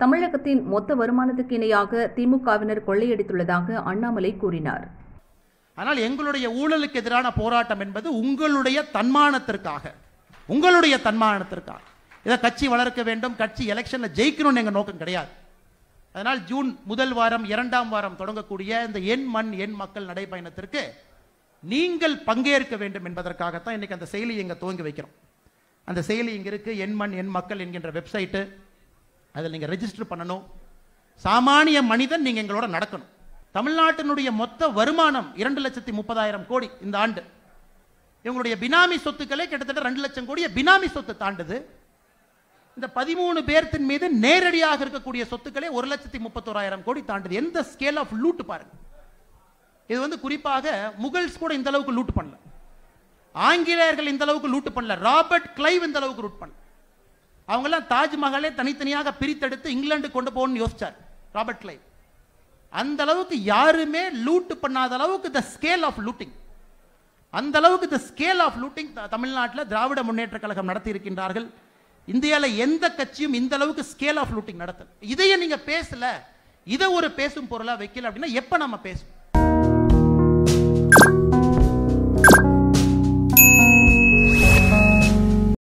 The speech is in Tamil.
தமிழகத்தின் மொத்த வருமானத்துக்கு இணையாக திமுகவினர் கொள்ளையடித்துள்ளதாக அண்ணாமலை கூறினார். ஆனால் எங்களுடைய ஊழலுக்கு எதிரான போராட்டம் என்பது உங்களுடைய தன்மானத்திற்காக. உங்களுடைய தன்மானத்திற்காக. இதை கட்சி வளர்க்க வேண்டும் கட்சி எலெக்ஷனில் ஜெயிக்கணும்னு எங்கள் நோக்கம் கிடையாது. அதனால் ஜூன் முதல் வாரம் இரண்டாம் வாரம் தொடங்கக்கூடிய இந்த எண் மண் எண் மக்கள் நடைபயணத்திற்கு நீங்கள் பங்கேற்க வேண்டும் என்பதற்காகத்தான் இன்னைக்கு அந்த செயலி எங்கே துவங்கி வைக்கிறோம். அந்த செயலி இங்கே இருக்குது எண் மண் எண் மக்கள் என்கின்ற வெப்சைட்டு. அதில் நீங்கள் ரெஜிஸ்டர் பண்ணணும். சாமானிய மனிதன் நீங்கள் எங்களோட நடக்கணும். தமிழ்நாட்டினுடைய மொத்த வருமானம் இரண்டு லட்சத்தி முப்பதாயிரம் கோடி இந்த ஆண்டு. இவங்களுடைய பினாமி சொத்துக்களே கிட்டத்தட்ட ரெண்டு லட்சம் கோடிய பினாமி சொத்து தாண்டுது. இந்த பதிமூணு பேர்த்தின் மீது நேரடியாக இருக்கக்கூடிய சொத்துக்களே ஒரு லட்சத்தி முப்பத்தோராயிரம் கோடி தாண்டுது. எந்த ஸ்கேல் ஆஃப் லூட் பாருங்க. இது வந்து குறிப்பாக முகல்ஸ் கூட இந்த அளவுக்கு லூட் பண்ணல. ஆங்கிலேயர்கள் இந்த அளவுக்கு லூட் பண்ணல. ராபர்ட் கிளைவ் இந்த அளவுக்கு லூட் பண்ணல. அவங்கெல்லாம் தாஜ்மஹாலே தனித்தனியாக பிரித்தெடுத்து இங்கிலாந்து கொண்டு போகணும்னு யோசிச்சார். ராபர்ட் கிளைவ் அந்த அளவுக்கு யாருமே லூட் பண்ணாத அளவுக்கு த ஸ்கேல் ஆஃப் லூட்டிங் அந்த அளவுக்கு த ஸ்கேல் ஆஃப் லூட்டிங் தமிழ்நாட்டில் திராவிட முன்னேற்ற கழகம் நடத்தி இருக்கின்றார்கள் இந்தியாவில் எந்த கட்சியும் இந்த அளவுக்கு ஸ்கேல் ஆஃப் லூட்டிங் நடத்தல. இதையே நீங்கள் பேசல. இதை ஒரு பேசும் பொருளாக வைக்கல அப்படின்னா எப்போ நம்ம பேசுவோம்?